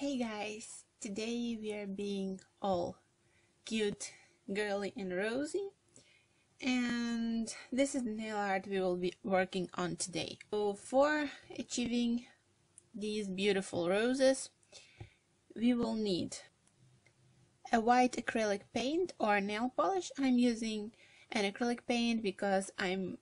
Hey guys, today we are being all cute, girly and rosy and this is the nail art we will be working on today. So for achieving these beautiful roses we will need a white acrylic paint or nail polish. I'm using an acrylic paint because I'm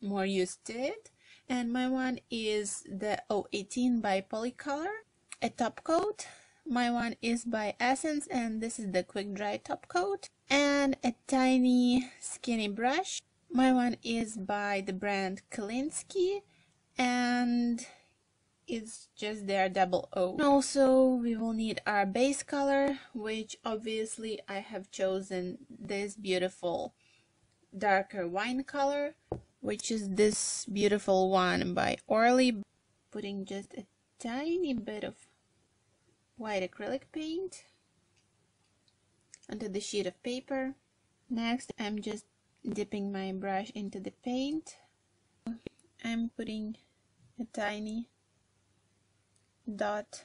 more used to it and my one is the 018 by Polycolor a top coat my one is by Essence and this is the quick dry top coat and a tiny skinny brush my one is by the brand Kolinsky and it's just their double O. Also, we will need our base color, which obviously I have chosen this beautiful darker wine color, which is this beautiful one by Orly. Putting just a tiny bit of white acrylic paint onto the sheet of paper. Next, I'm just dipping my brush into the paint. I'm putting a tiny dot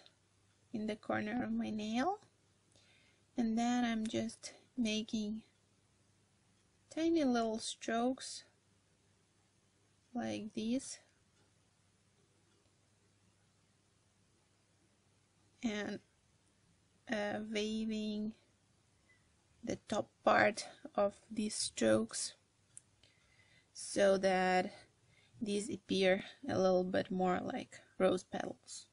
in the corner of my nail and then I'm just making tiny little strokes like these and uh, waving the top part of these strokes so that these appear a little bit more like rose petals.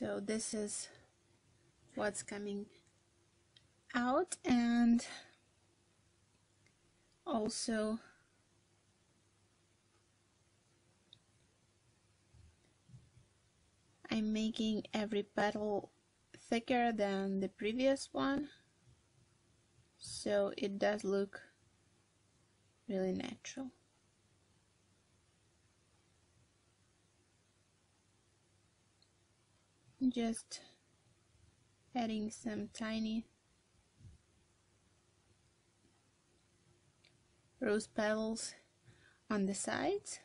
So this is what's coming out and also I'm making every petal thicker than the previous one. So it does look really natural just adding some tiny rose petals on the sides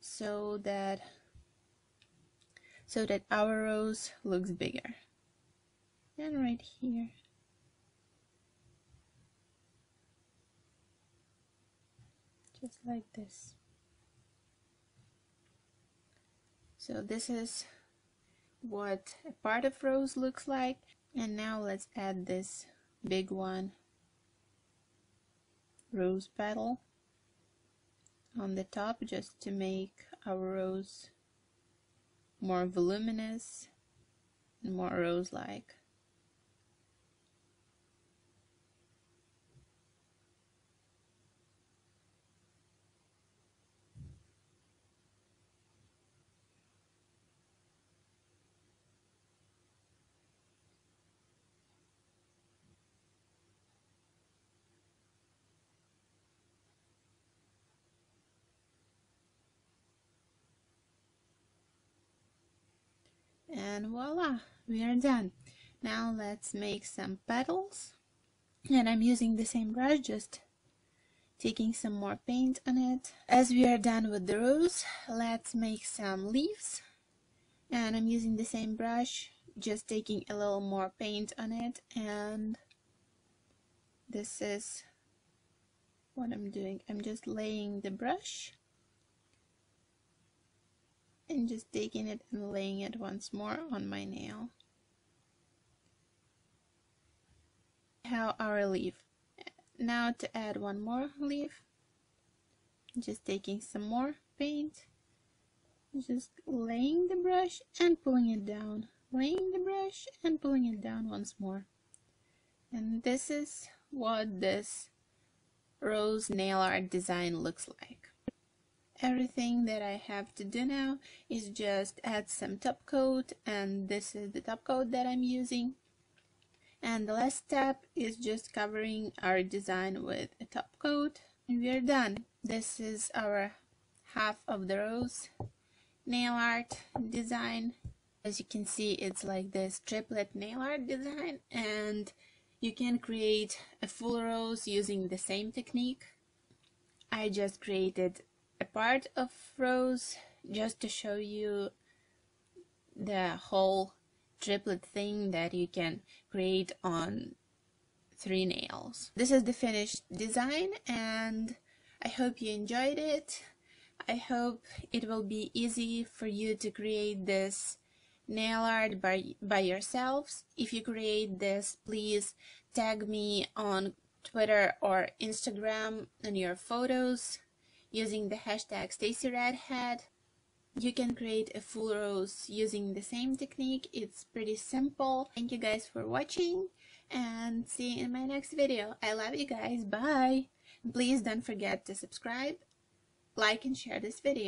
so that so that our rose looks bigger. And right here. Just like this so this is what a part of rose looks like. And now let's add this big one rose petal on the top just to make our rose more voluminous and more rose-like and voila we are done. Now let's make some petals. And I'm using the same brush just taking some more paint on it. As we are done with the rose let's make some leaves. And I'm using the same brush just taking a little more paint on it. And this is what I'm doing. I'm just laying the brush and just taking it and laying it once more on my nail. How our leaf. Now to add one more leaf, just taking some more paint, just laying the brush and pulling it down, laying the brush and pulling it down once more. And this is what this rose nail art design looks like everything that I have to do now is just add some top coat and this is the top coat that I'm using. And the last step is just covering our design with a top coat and we are done. This is our half of the rose nail art design. As you can see it's like this triplet nail art design and you can create a full rose using the same technique. I just created a part of rose just to show you the whole triplet thing that you can create on three nails. This is the finished design and I hope you enjoyed it. I hope it will be easy for you to create this nail art by, by yourselves. If you create this, please tag me on Twitter or Instagram on your photos using the hashtag StacyRedhead. You can create a full rose using the same technique. It's pretty simple. Thank you guys for watching and see you in my next video. I love you guys. Bye. Please don't forget to subscribe, like and share this video.